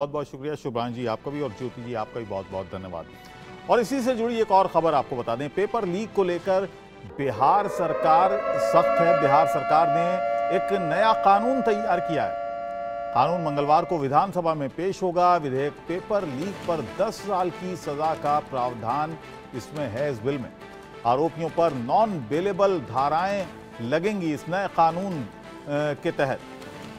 बहुत बहुत शुक्रिया शुभ्रांश जी आपका भी और ज्योति जी आपका भी बहुत बहुत धन्यवाद। और इसी से जुड़ी एक और खबर आपको बता दें, पेपर लीक को लेकर बिहार सरकार सख्त है। बिहार सरकार ने एक नया कानून तैयार किया है। कानून मंगलवार को विधानसभा में पेश होगा। विधेयक पेपर लीक पर 10 साल की सजा का प्रावधान इसमें है इस बिल में। आरोपियों पर नॉन बेलेबल धाराएँ लगेंगी। इस नए कानून के तहत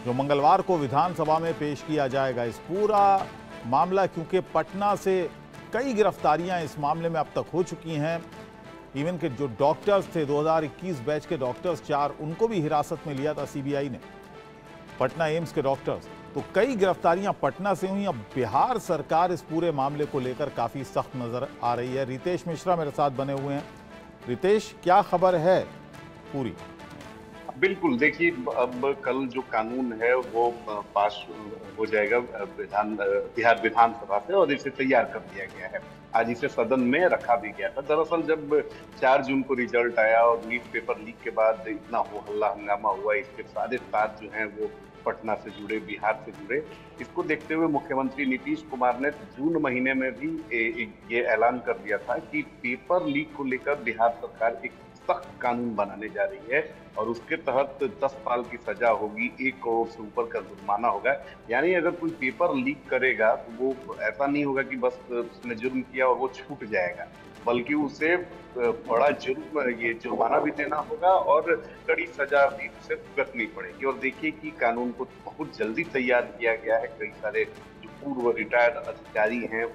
जो मंगलवार को विधानसभा में पेश किया जाएगा। इस पूरा मामला, क्योंकि पटना से कई गिरफ्तारियाँ इस मामले में अब तक हो चुकी हैं। इवन के जो डॉक्टर्स थे 2021 बैच के डॉक्टर्स, चार उनको भी हिरासत में लिया था सीबीआई ने। पटना एम्स के डॉक्टर्स तो कई गिरफ्तारियाँ पटना से हुई। अब बिहार सरकार इस पूरे मामले को लेकर काफ़ी सख्त नज़र आ रही है। रितेश मिश्रा मेरे साथ बने हुए हैं। रितेश, क्या खबर है? पूरी। बिल्कुल, देखिए, अब कल जो कानून है, वो पास हो जाएगा विधान बिहार विधानसभा से और इसे तैयार कर दिया गया है। आज इसे सदन में रखा भी गया था। दरअसल जब 4 जून को रिज़ल्ट आया और नीट पेपर लीक के बाद इतना हो, हल्ला हंगामा हुआ, इसके सारे साथ जो हैं, वो पटना से जुड़े, बिहार से जुड़े, इसको देखते हुए मुख्यमंत्री नीतीश कुमार ने जून महीने में भी ये ऐलान कर दिया था कि पेपर लीक को लेकर बिहार सरकार एक सख्त कानून बनाने जा रही है और उसके तहत 10 साल की सजा होगी, एक करोड़ से ऊपर का जुर्माना होगा। यानी अगर कोई पेपर लीक करेगा तो वो ऐसा नहीं होगा कि बस उसने जुर्म किया और वो छूट जाएगा, बल्कि उसे बड़ा जुर्म, ये जुर्माना भी देना होगा और कड़ी सजा भी उसे भुगतनी पड़ेगी। और देखिए कि कानून को बहुत जल्दी तैयार किया गया है। कई सारे जो पूर्व रिटायर्ड अधिकारी हैं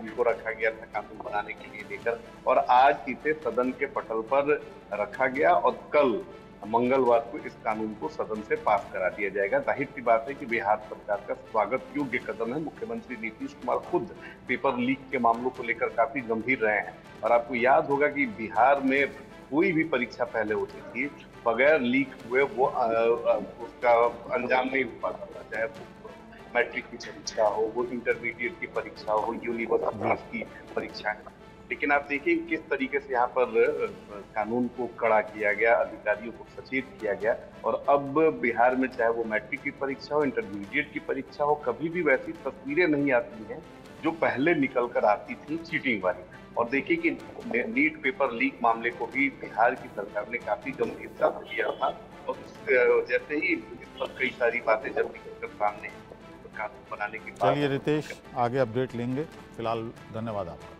उनको रखा गया था कानून बनाने के लिए लेकर और आज इसे सदन के पटल पर रखा गया और कल मंगलवार को इस कानून को सदन से पास करा दिया जाएगा। ज़ाहिर सी बात है कि बिहार सरकार का स्वागत योग्य कदम है। मुख्यमंत्री नीतीश कुमार खुद पेपर लीक के मामलों को लेकर काफ़ी गंभीर रहे हैं। और आपको याद होगा कि बिहार में कोई भी परीक्षा पहले होती थी बगैर लीक हुए वो आ, आ, उसका अंजाम नहीं हो पाता था चाहे मैट्रिक की परीक्षा हो वो इंटरमीडिएट की परीक्षा हो यूनिवर्सिटी की परीक्षा लेकिन आप देखिए किस तरीके से यहाँ पर कानून को कड़ा किया गया अधिकारियों को सचेत किया गया और अब बिहार में चाहे वो मैट्रिक की परीक्षा हो इंटरमीडिएट की परीक्षा हो कभी भी वैसी तस्वीरें नहीं आती हैं जो पहले निकल कर आती थी चीटिंग वाली। और देखिए कि नीट पेपर लीक मामले को भी बिहार की सरकार ने काफ़ी गंभीरता से लिया था। और जैसे ही इस पर कई सारी बातें जब निकल कर सामने कानून बनाने की चलिए रितेश आगे अपडेट लेंगे। फ़िलहाल धन्यवाद आपका।